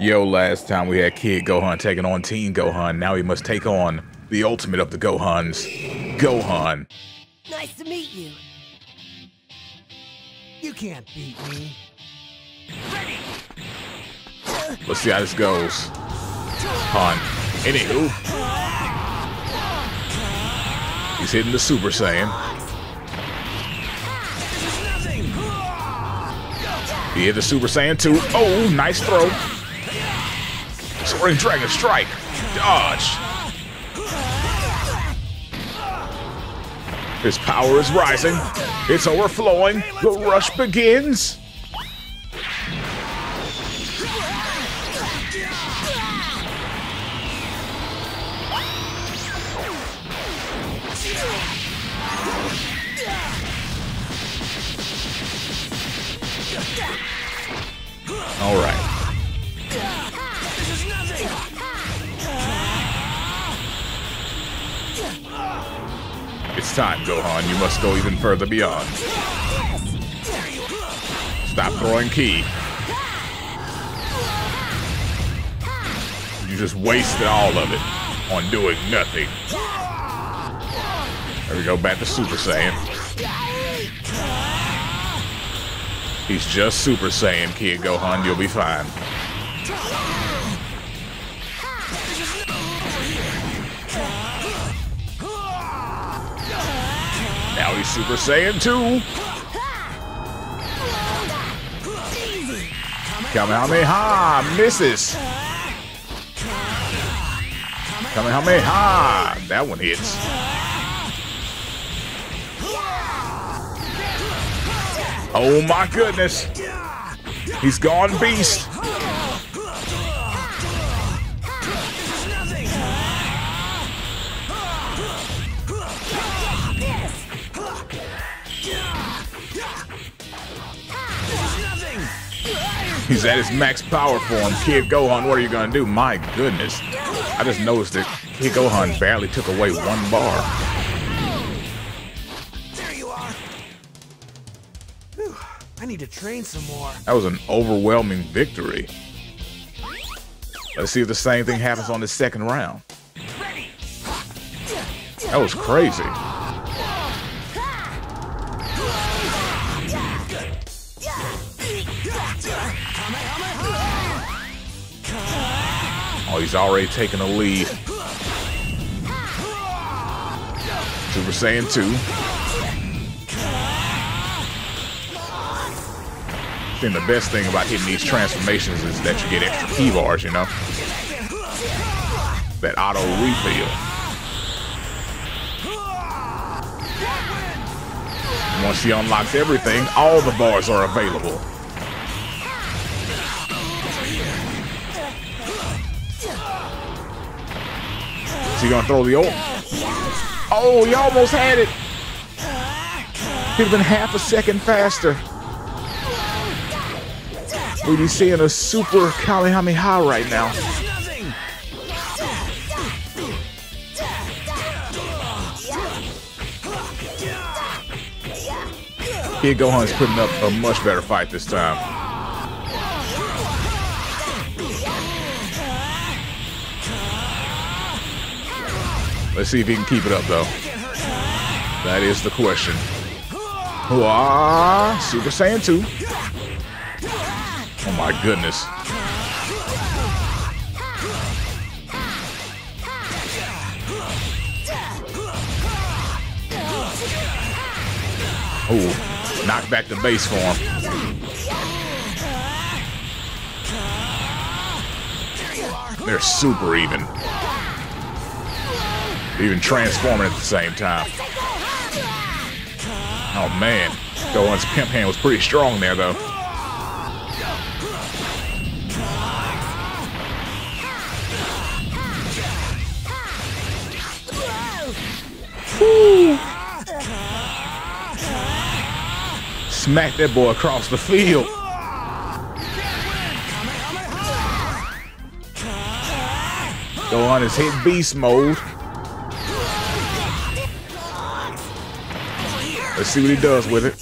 Yo, last time we had Kid Gohan taking on Teen Gohan. Now he must take on the ultimate of the Gohans, Gohan. Nice to meet you. You can't beat me. Ready. Let's see how this goes. Han. Anywho. He's hitting the Super Saiyan. He hit the Super Saiyan 2. Oh, nice throw. Soaring Dragon Strike. Dodge. His power is rising. It's overflowing. The rush begins. All right. It's time, Gohan. You must go even further beyond. Stop throwing ki. You just wasted all of it on doing nothing. There we go, back to Super Saiyan. He's just Super Saiyan, Kid Gohan. You'll be fine. Now he's Super Saiyan 2. Kamehameha misses. Kamehameha. That one hits. Oh my goodness. He's gone beast. He's at his max power form. Kid Gohan, what are you gonna do? My goodness. I just noticed that Kid Gohan barely took away one bar. There you are. I need to train some more. That was an overwhelming victory. Let's see if the same thing happens on the second round. That was crazy. Oh, he's already taken a lead. Super Saiyan 2. Then the best thing about hitting these transformations is that you get extra ki bars, you know? That auto refill. Once she unlocks everything, all the bars are available. Is he gonna throw the ult? Oh, he almost had it. He'd been half a second faster. We'd be seeing a super Kamehameha right now. Kid Gohan's putting up a much better fight this time. Let's see if he can keep it up, though. That is the question. Hooah! Super Saiyan 2. Oh my goodness. Ooh, knock back the base form. They're super even. Even transforming at the same time. Oh man, Gohan's pimp hand was pretty strong there though. Woo. Smack that boy across the field. Gohan is hit beast mode. Let's see what he does with it.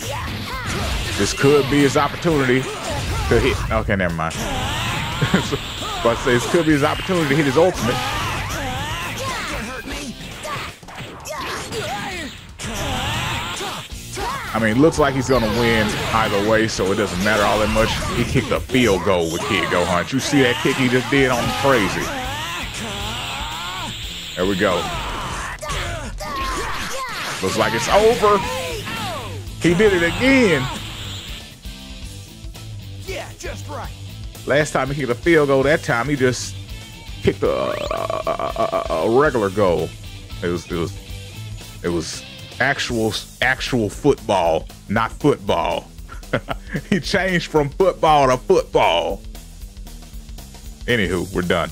This could be his opportunity to hit. Okay, never mind. but I say this could be his opportunity to hit his ultimate. I mean, looks like he's gonna win either way, so it doesn't matter all that much. He kicked a field goal with Kid Gohan. You see that kick he just did on crazy? There we go. Looks like it's over. He did it again. Yeah, just right. Last time he kicked a field goal, that time he just kicked a, a, a, a regular goal. It was it was it was actual actual football, not football. he changed from football to football. Anywho, we're done.